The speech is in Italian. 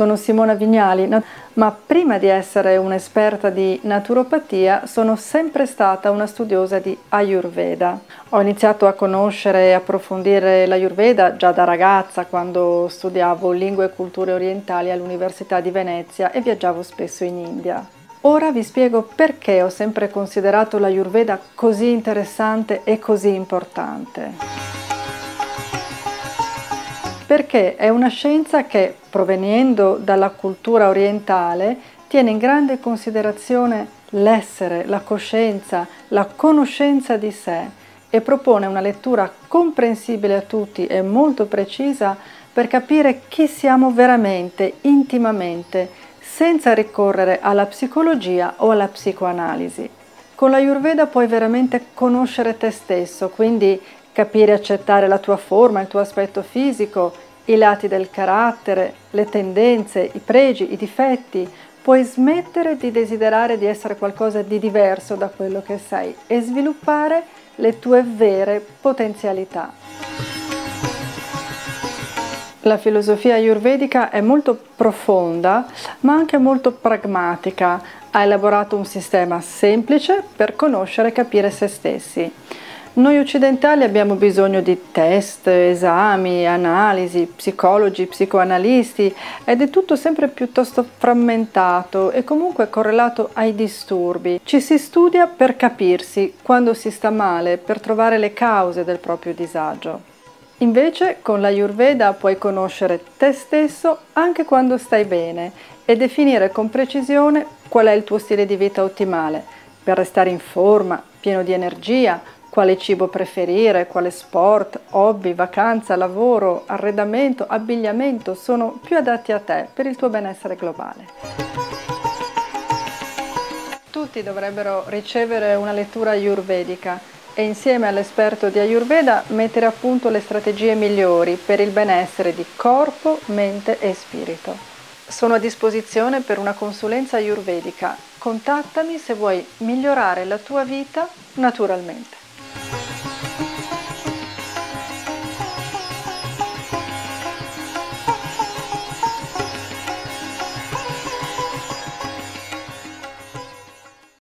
sono Simona Vignali, ma prima di essere un'esperta di naturopatia sono sempre stata una studiosa di Ayurveda. Ho iniziato a conoscere e approfondire l'Ayurveda già da ragazza quando studiavo lingue e culture orientali all'Università di Venezia e viaggiavo spesso in India. Ora vi spiego perché ho sempre considerato l'Ayurveda così interessante e così importante perché è una scienza che, provenendo dalla cultura orientale, tiene in grande considerazione l'essere, la coscienza, la conoscenza di sé e propone una lettura comprensibile a tutti e molto precisa per capire chi siamo veramente, intimamente, senza ricorrere alla psicologia o alla psicoanalisi. Con l'Ayurveda puoi veramente conoscere te stesso, quindi capire e accettare la tua forma, il tuo aspetto fisico, i lati del carattere, le tendenze, i pregi, i difetti. Puoi smettere di desiderare di essere qualcosa di diverso da quello che sei e sviluppare le tue vere potenzialità. La filosofia ayurvedica è molto profonda ma anche molto pragmatica. Ha elaborato un sistema semplice per conoscere e capire se stessi. Noi occidentali abbiamo bisogno di test, esami, analisi, psicologi, psicoanalisti ed è tutto sempre piuttosto frammentato e comunque correlato ai disturbi. Ci si studia per capirsi quando si sta male, per trovare le cause del proprio disagio. Invece con l'Ayurveda puoi conoscere te stesso anche quando stai bene e definire con precisione qual è il tuo stile di vita ottimale per restare in forma, pieno di energia, quale cibo preferire, quale sport, hobby, vacanza, lavoro, arredamento, abbigliamento sono più adatti a te per il tuo benessere globale. Tutti dovrebbero ricevere una lettura ayurvedica e insieme all'esperto di Ayurveda mettere a punto le strategie migliori per il benessere di corpo, mente e spirito. Sono a disposizione per una consulenza ayurvedica. Contattami se vuoi migliorare la tua vita naturalmente.